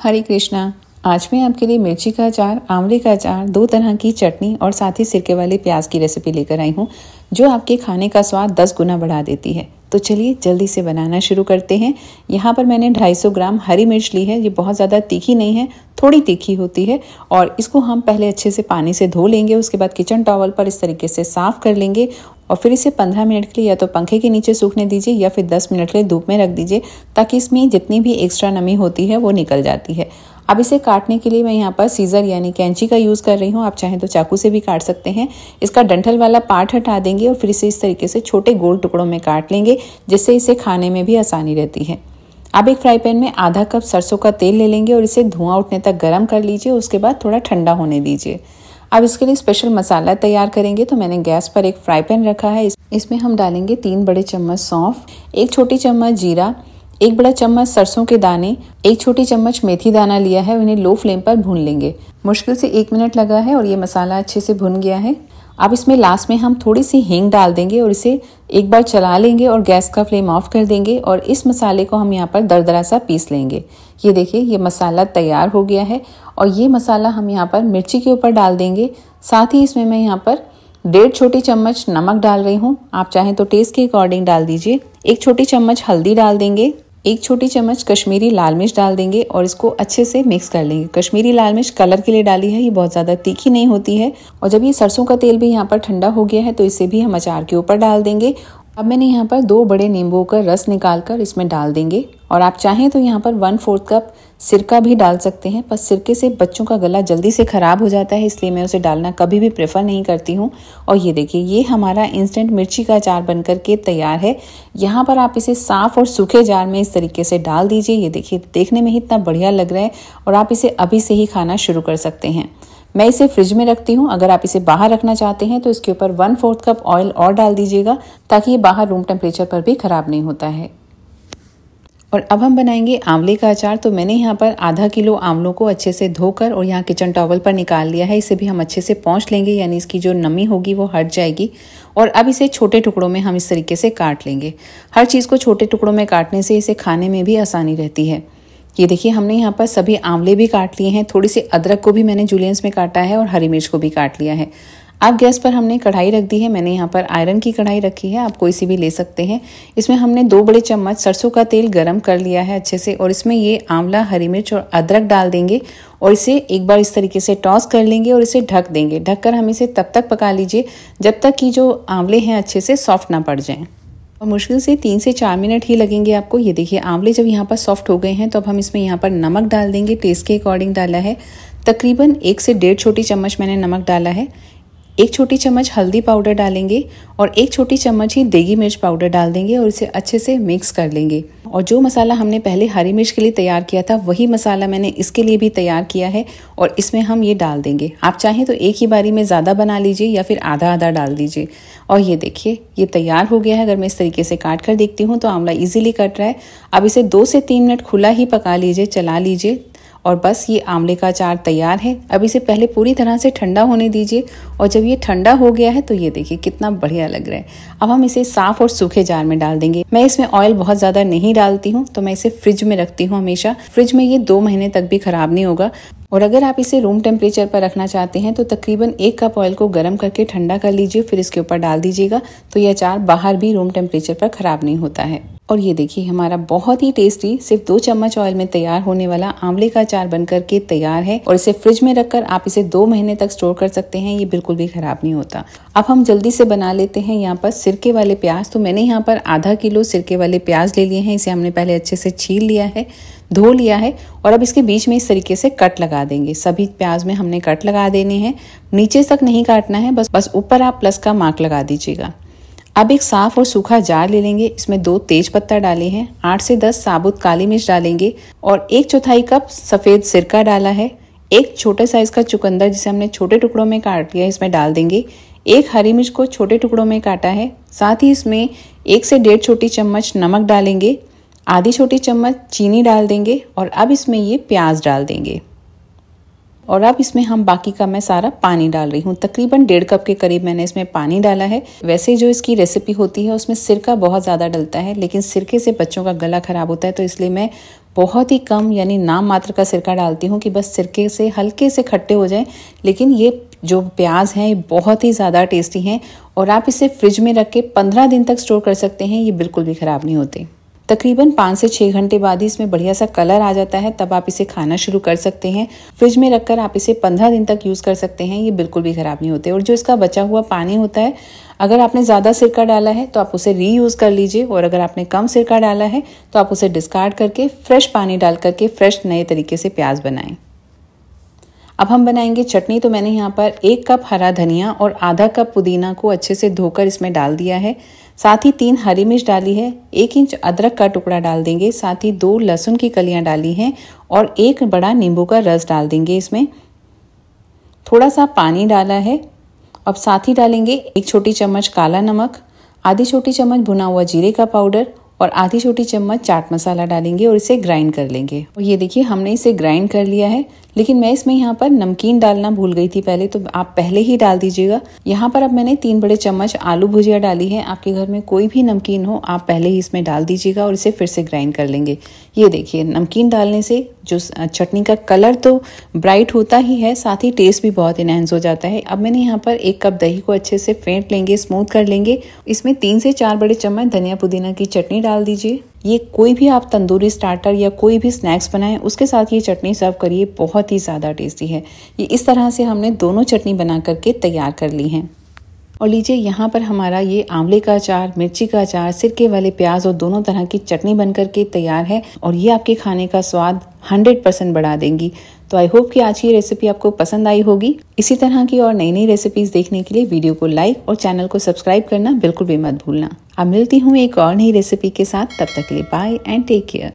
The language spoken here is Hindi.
हरे कृष्णा, आज मैं आपके लिए मिर्ची का अचार, आंवले का अचार, दो तरह की चटनी और साथ ही सिरके वाले प्याज की रेसिपी लेकर आई हूँ, जो आपके खाने का स्वाद दस गुना बढ़ा देती है। तो चलिए जल्दी से बनाना शुरू करते हैं। यहाँ पर मैंने 250 ग्राम हरी मिर्च ली है। ये बहुत ज़्यादा तीखी नहीं है, थोड़ी तीखी होती है और इसको हम पहले अच्छे से पानी से धो लेंगे, उसके बाद किचन टॉवल पर इस तरीके से साफ़ कर लेंगे और फिर इसे 15 मिनट के लिए या तो पंखे के नीचे सूखने दीजिए या फिर 10 मिनट के लिए धूप में रख दीजिए, ताकि इसमें जितनी भी एक्स्ट्रा नमी होती है वो निकल जाती है। अब इसे काटने के लिए मैं यहाँ पर सीज़र यानी कैंची का यूज़ कर रही हूँ। आप चाहें तो चाकू से भी काट सकते हैं। इसका डंठल वाला पार्ट हटा देंगे और फिर इसे इस तरीके से छोटे गोल टुकड़ों में काट लेंगे, जिससे इसे खाने में भी आसानी रहती है। अब एक फ्राई पैन में आधा कप सरसों का तेल ले लेंगे और इसे धुआँ उठने तक गर्म कर लीजिए, उसके बाद थोड़ा ठंडा होने दीजिए। अब इसके लिए स्पेशल मसाला तैयार करेंगे तो मैंने गैस पर एक फ्राई पैन रखा है। इसमें हम डालेंगे तीन बड़े चम्मच सौंफ, एक छोटी चम्मच जीरा, एक बड़ा चम्मच सरसों के दाने, एक छोटी चम्मच मेथी दाना लिया है उन्हें लो फ्लेम पर भून लेंगे। मुश्किल से एक मिनट लगा है, और ये मसाला अच्छे से भुन गया है। अब इसमें लास्ट में हम थोड़ी सी हींग डाल देंगे और इसे एक बार चला लेंगे और गैस का फ्लेम ऑफ़ कर देंगे और इस मसाले को हम यहाँ पर दरदरा सा पीस लेंगे। ये देखिए, ये मसाला तैयार हो गया है और ये मसाला हम यहाँ पर मिर्ची के ऊपर डाल देंगे। साथ ही इसमें मैं यहाँ पर डेढ़ छोटी चम्मच नमक डाल रही हूँ। आप चाहें तो टेस्ट के अकॉर्डिंग डाल दीजिए। एक छोटी चम्मच हल्दी डाल देंगे। एक छोटी चम्मच कश्मीरी लाल मिर्च डाल देंगे और इसको अच्छे से मिक्स कर लेंगे। कश्मीरी लाल मिर्च कलर के लिए डाली है, ये बहुत ज़्यादा तीखी नहीं होती है। और जब ये सरसों का तेल भी यहाँ पर ठंडा हो गया है तो इसे भी हम अचार के ऊपर डाल देंगे अब मैंने यहाँ पर दो बड़े नींबू का रस निकाल कर इसमें डाल देंगे। और आप चाहें तो यहाँ पर वन फोर्थ कप सिरका भी डाल सकते हैं, पर सिरके से बच्चों का गला जल्दी से ख़राब हो जाता है, इसलिए मैं उसे डालना कभी भी प्रेफर नहीं करती हूँ। और ये देखिए, ये हमारा इंस्टेंट मिर्ची का अचार बनकर के तैयार है। यहाँ पर आप इसे साफ़ और सूखे जार में इस तरीके से डाल दीजिए। ये देखिए, देखने में ही इतना बढ़िया लग रहा है और आप इसे अभी से ही खाना शुरू कर सकते हैं। मैं इसे फ्रिज में रखती हूँ। अगर आप इसे बाहर रखना चाहते हैं तो इसके ऊपर वन फोर्थ कप ऑयल और डाल दीजिएगा, ताकि ये बाहर रूम टेम्परेचर पर भी खराब नहीं होता है। और अब हम बनाएँगे आंवले का अचार। तो मैंने यहाँ पर आधा किलो आंवलों को अच्छे से धोकर और यहाँ किचन टॉवल पर निकाल लिया है। इसे भी हम अच्छे से पहुँच लेंगे, यानी इसकी जो नमी होगी वो हट जाएगी। और अब इसे छोटे टुकड़ों में हम इस तरीके से काट लेंगे। हर चीज़ को छोटे टुकड़ों में काटने से इसे खाने में भी आसानी रहती है। ये देखिए, हमने यहाँ पर सभी आंवले भी काट लिए हैं। थोड़ी सी अदरक को भी मैंने जूलियंस में काटा है और हरी मिर्च को भी काट लिया है। अब गैस पर हमने कढ़ाई रख दी है। मैंने यहाँ पर आयरन की कढ़ाई रखी है। आप कोई सी भी ले सकते हैं। इसमें हमने दो बड़े चम्मच सरसों का तेल गरम कर लिया है अच्छे से और इसमें ये आंवला, हरी मिर्च और अदरक डाल देंगे और इसे एक बार इस तरीके से टॉस कर लेंगे और इसे ढक देंगे। ढककर हम इसे तब तक पका लीजिए जब तक कि जो आंवले हैं अच्छे से सॉफ्ट ना पड़ जाएँ। और मुश्किल से तीन से चार मिनट ही लगेंगे आपको। ये देखिए, आंवले जब यहाँ पर सॉफ्ट हो गए हैं तो अब हम इसमें यहाँ पर नमक डाल देंगे। टेस्ट के अकॉर्डिंग डाला है। तकरीबन एक से डेढ़ छोटी चम्मच मैंने नमक डाला है। एक छोटी चम्मच हल्दी पाउडर डालेंगे और एक छोटी चम्मच ही देगी मिर्च पाउडर डाल देंगे और इसे अच्छे से मिक्स कर लेंगे। और जो मसाला हमने पहले हरी मिर्च के लिए तैयार किया था, वही मसाला मैंने इसके लिए भी तैयार किया है और इसमें हम ये डाल देंगे। आप चाहें तो एक ही बारी में ज़्यादा बना लीजिए या फिर आधा आधा डाल दीजिए। और ये देखिए, ये तैयार हो गया है। अगर मैं इस तरीके से काट कर देखती हूँ तो आंवला इजीली कट रहा है। अब इसे दो से तीन मिनट खुला ही पका लीजिए, चला लीजिए। और बस ये आंवले का अचार तैयार है। अब इसे पहले पूरी तरह से ठंडा होने दीजिए और जब ये ठंडा हो गया है तो ये देखिए कितना बढ़िया लग रहा है। अब हम इसे साफ़ और सूखे जार में डाल देंगे। मैं इसमें ऑयल बहुत ज़्यादा नहीं डालती हूँ तो मैं इसे फ्रिज में रखती हूँ हमेशा। फ्रिज में ये दो महीने तक भी खराब नहीं होगा। और अगर आप इसे रूम टेम्परेचर पर रखना चाहते हैं तो तकरीबन एक कप ऑयल को गर्म करके ठंडा कर लीजिए, फिर इसके ऊपर डाल दीजिएगा। तो ये अचार बाहर भी रूम टेम्परेचर पर खराब नहीं होता है। और ये देखिए, हमारा बहुत ही टेस्टी सिर्फ़ दो चम्मच ऑयल में तैयार होने वाला आंवले का अचार बनकर के तैयार है और इसे फ्रिज में रखकर आप इसे दो महीने तक स्टोर कर सकते हैं, ये बिल्कुल भी खराब नहीं होता। अब हम जल्दी से बना लेते हैं यहाँ पर सिरके वाले प्याज। तो मैंने यहाँ पर आधा किलो सिरके वाले प्याज ले लिए हैं, इसे हमने पहले अच्छे से छील लिया है, धो लिया है और अब इसके बीच में इस तरीके से कट लगा देंगे। सभी प्याज में हमने कट लगा देने हैं। नीचे तक नहीं काटना है, बस बस ऊपर आप प्लस का मार्क लगा दीजिएगा। अब एक साफ़ और सूखा जार ले लेंगे। इसमें दो तेज पत्ता डाले हैं। आठ से दस साबुत काली मिर्च डालेंगे और एक चौथाई कप सफ़ेद सिरका डाला है। एक छोटे साइज़ का चुकंदर जिसे हमने छोटे टुकड़ों में काट लिया इसमें डाल देंगे। एक हरी मिर्च को छोटे टुकड़ों में काटा है। साथ ही इसमें एक से डेढ़ छोटी चम्मच नमक डालेंगे। आधी छोटी चम्मच चीनी डाल देंगे और अब इसमें ये प्याज डाल देंगे। और अब इसमें हम बाकी का मैं सारा पानी डाल रही हूँ। तकरीबन डेढ़ कप के करीब मैंने इसमें पानी डाला है। वैसे जो इसकी रेसिपी होती है, उसमें सिरका बहुत ज़्यादा डलता है, लेकिन सिरके से बच्चों का गला खराब होता है तो इसलिए मैं बहुत ही कम, यानी नाम मात्र का सिरका डालती हूँ कि बस सिरके से, हल्के से खट्टे हो जाएँ। लेकिन ये जो प्याज हैं, ये बहुत ही ज़्यादा टेस्टी हैं और आप इसे फ्रिज में रख के पंद्रह दिन तक स्टोर कर सकते हैं, ये बिल्कुल भी ख़राब नहीं होते। तकरीबन पाँच से छः घंटे बाद ही इसमें बढ़िया सा कलर आ जाता है, तब आप इसे खाना शुरू कर सकते हैं। फ्रिज में रखकर आप इसे पंद्रह दिन तक यूज़ कर सकते हैं, ये बिल्कुल भी ख़राब नहीं होते। और जो इसका बचा हुआ पानी होता है, अगर आपने ज़्यादा सिरका डाला है तो आप उसे रीयूज़ कर लीजिए। और अगर आपने कम सिरका डाला है तो आप उसे डिस्कार्ड करके, फ्रेश पानी डाल करके, फ्रेश नए तरीके से प्याज बनाएँ। अब हम बनाएँगे चटनी। तो मैंने यहाँ पर एक कप हरा धनिया और आधा कप पुदीना को अच्छे से धोकर इसमें डाल दिया है। साथ ही तीन हरी मिर्च डाली है, एक इंच अदरक का टुकड़ा डाल देंगे, साथ ही दो लहसुन की कलियाँ डाली हैं और एक बड़ा नींबू का रस डाल देंगे इसमें। थोड़ा सा पानी डाला है। अब साथ ही डालेंगे एक छोटी चम्मच काला नमक, आधी छोटी चम्मच भुना हुआ जीरे का पाउडर और आधी छोटी चम्मच चाट मसाला डालेंगे और इसे ग्राइंड कर लेंगे। और ये देखिए, हमने इसे ग्राइंड कर लिया है। लेकिन मैं इसमें यहाँ पर नमकीन डालना भूल गई थी पहले तो आप पहले ही डाल दीजिएगा। यहाँ पर अब मैंने तीन बड़े चम्मच आलू भुजिया डाली है। आपके घर में कोई भी नमकीन हो, आप पहले ही इसमें डाल दीजिएगा और इसे फिर से ग्राइंड कर लेंगे। ये देखिए, नमकीन डालने से जो चटनी का कलर तो ब्राइट होता ही है, साथ ही टेस्ट भी बहुत इनहेंस हो जाता है। अब मैंने यहाँ पर एक कप दही को अच्छे से फेंट लेंगे स्मूथ कर लेंगे। इसमें तीन से चार बड़े चम्मच धनिया पुदीना की चटनी डाल दीजिए। ये कोई भी आप तंदूरी स्टार्टर या कोई भी स्नैक्स बनाएँ, उसके साथ ये चटनी सर्व करिए, बहुत ही ज़्यादा टेस्टी है। ये इस तरह से हमने दोनों चटनी बना करके तैयार कर ली हैं। और लीजिए यहाँ पर हमारा ये आंवले का अचार, मिर्ची का अचार, सिरके वाले प्याज और दोनों तरह की चटनी बन करके तैयार है और ये आपके खाने का स्वाद 100 परसेंट बढ़ा देंगी। तो आई होप कि आज की रेसिपी आपको पसंद आई होगी। इसी तरह की और नई नई रेसिपीज़ देखने के लिए वीडियो को लाइक और चैनल को सब्सक्राइब करना बिल्कुल भी मत भूलना। अब मिलती हूँ एक और नई रेसिपी के साथ। तब तक के लिए बाय एंड टेक केयर